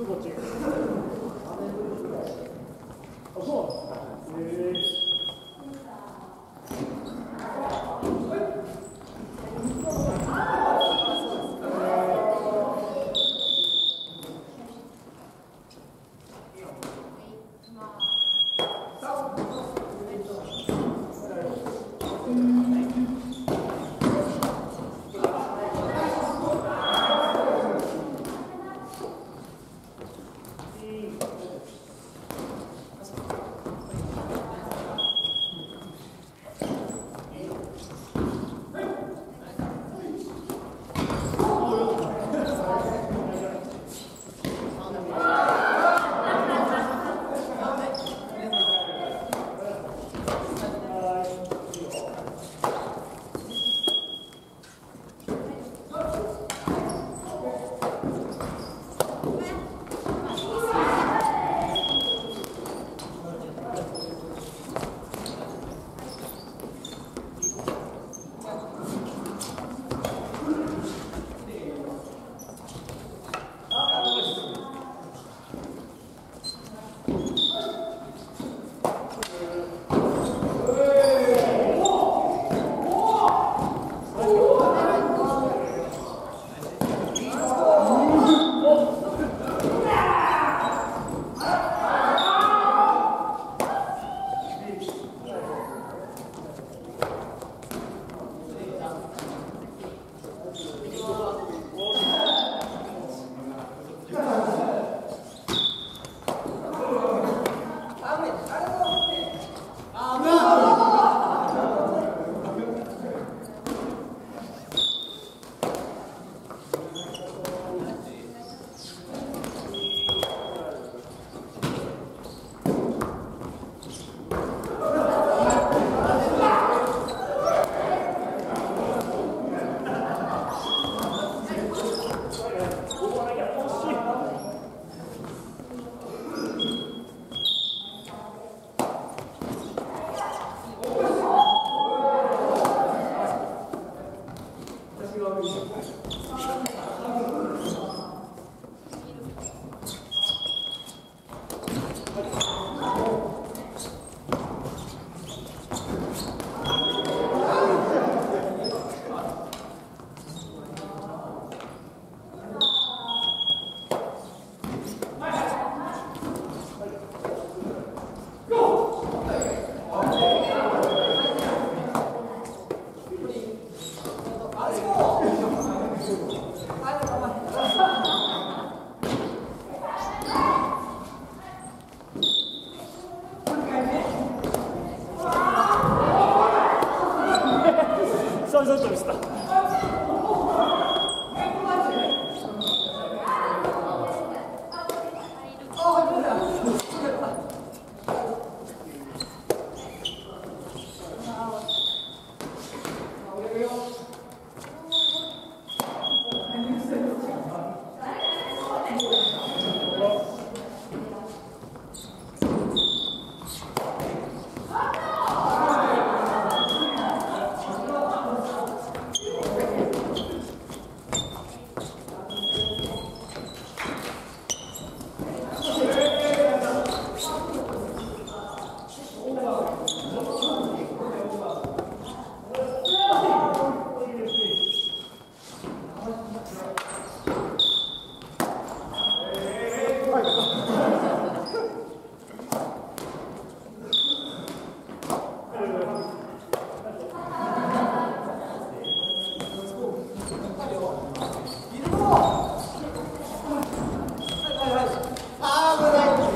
15キロ。あ、そう。えー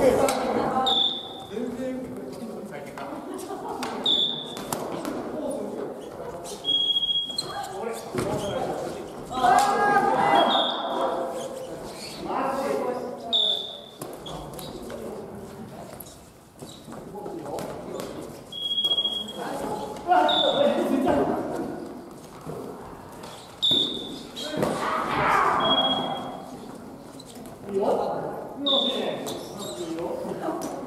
よ。よし。旅游